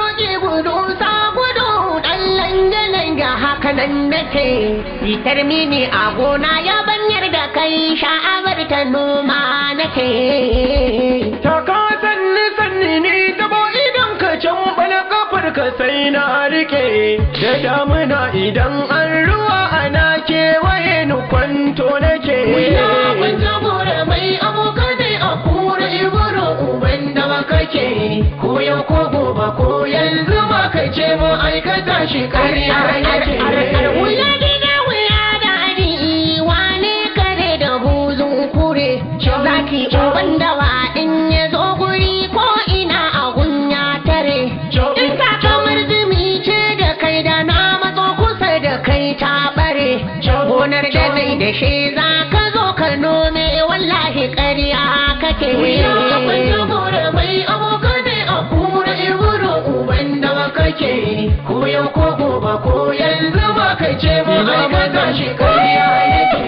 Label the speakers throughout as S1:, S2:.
S1: roƙi gudu sa gudu ɗan langa-langa haka nan nake. Fitar mini a gona ya banyar da kai sha'awar ta noma nake.
S2: Taka sanni sanni ni tabo idan ka can bala kafar ka sai na riƙe. Da damuna idan an ruwa ana kewaye ni kwanto nake.
S1: Mai abokan dai a kura iburo uban da kake. Ko yau ko ko yanzu ma ka ce mu aikata shi ƙarya yake. Wuya gida wuya da ni wane kare da buzun kure zaki uban dawa in ya zo guri ko ina a gunya tare. In ka kamar zumi ce da kai da na matso kusa da kai ta bare. Gonar da nai da shi za ka zo ka nome wallahi ƙarya kake. Wuya shi ƙarya yake.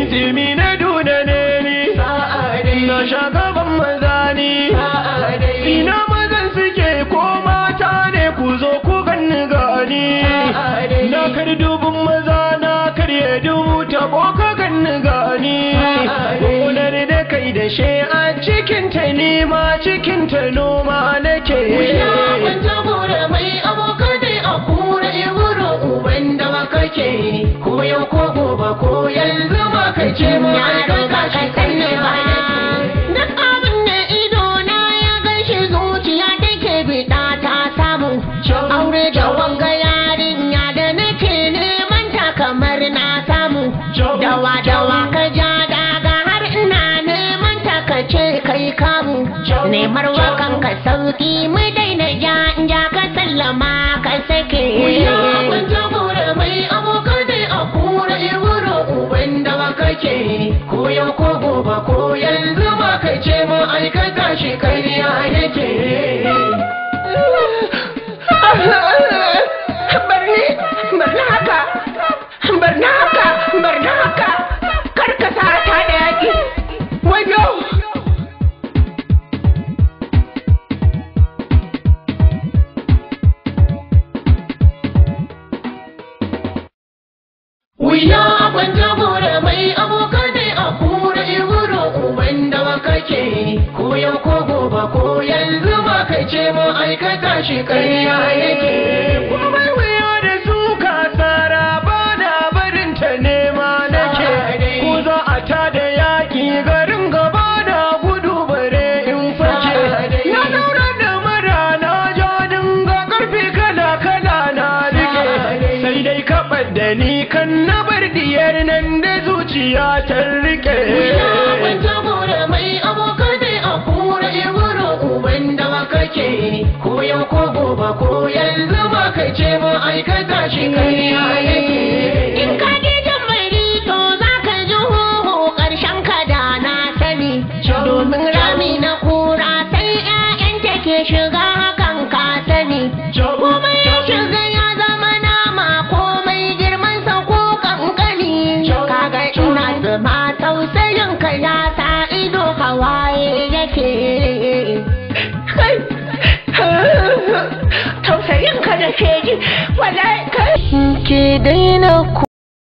S2: Izimi na duna ne ni,
S1: Sa'a dai.
S2: na sha gaban maza ni.
S1: Sa'a dai.
S2: Ina mazan suke ko mata ne ku zo ku ganni gani.
S1: Sa'a dai.
S2: Na kar dubun maza na karye dubu tabo ka ganni gani.
S1: Sa'a dai.
S2: Gonar da kai da she a cikin ta nima cikin ta noma nake.
S1: Ce kai kamu. Nemar wakan ka sauƙi mu daina ja ja ka sallama ka sake. Ko yau ko gobe ko yanzu ma kai ce mu aikata shi ƙarya yake. Jagora mai abokan a kura iburo uban da ba kake ko yau ko gobe ko yanzu ma kai ce mu aikata shi ƙarya yake.
S2: Komai wuya da suka tsara ba na barin ta nema nake. Ko za a ta da yaƙi garin gaba da gudu bare in fake. Na daura da mara na ja dinga ƙarfi kala kala na riƙe. Sai dai kaɓar da ni kan na diyar nan da zuciya ta
S1: riƙe. Ban jagora mai abokan dai a kura iburo uban da ba kake ko yau ko gobe ko yanzu ma kai ce mu aikata shi ƙarya tausayin ka da ke ji, kai.
S3: Ki daina